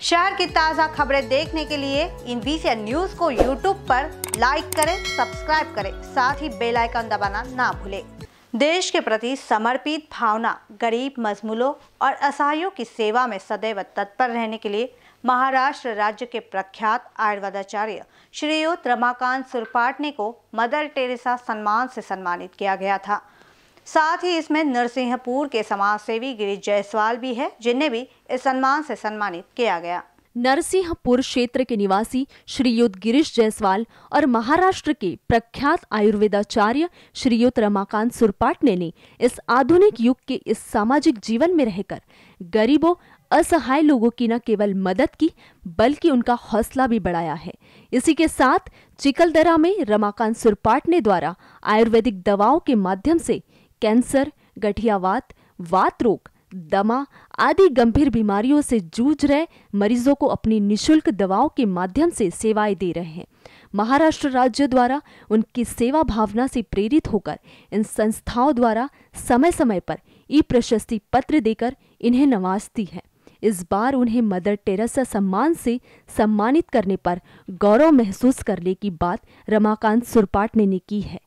शहर की ताज़ा खबरें देखने के लिए इन बीसीएन न्यूज़ को यूट्यूब पर लाइक करें सब्सक्राइब करें, साथ ही बेल आइकन दबाना ना भूलें। देश के प्रति समर्पित भावना, गरीब, मजमूलों और असहायों की सेवा में सदैव तत्पर रहने के लिए महाराष्ट्र राज्य के प्रख्यात आयुर्वेदाचार्य श्रीयुत रमाकांत सुरपाटने को मदर टेरेसा सम्मान से सम्मानित किया गया था। साथ ही इसमें नरसिंहपुर के समाज सेवी गिरीश जायसवाल भी है, जिन्हें भी इस सम्मान से सम्मानित किया गया। नरसिंहपुर क्षेत्र के निवासी श्रीयुत गिरीश जायसवाल और महाराष्ट्र के प्रख्यात आयुर्वेदाचार्य श्रीयुत रमाकांत सुरपाटने ने इस आधुनिक युग के इस सामाजिक जीवन में रहकर गरीबों, असहाय लोगों की न केवल मदद की, बल्कि उनका हौसला भी बढ़ाया है। इसी के साथ चिकलदरा में रमाकांत सुरपाटने द्वारा आयुर्वेदिक दवाओं के माध्यम से कैंसर, गठियावात, वात रोग, दमा आदि गंभीर बीमारियों से जूझ रहे मरीजों को अपनी निशुल्क दवाओं के माध्यम से सेवाएँ दे रहे हैं। महाराष्ट्र राज्य द्वारा उनकी सेवा भावना से प्रेरित होकर, इन संस्थाओं द्वारा समय समय पर ई प्रशस्ति पत्र देकर इन्हें नवाजती है। इस बार उन्हें मदर टेरेसा सम्मान से सम्मानित करने पर गौरव महसूस करने की बात रमाकांत सुरपाटने ने की है।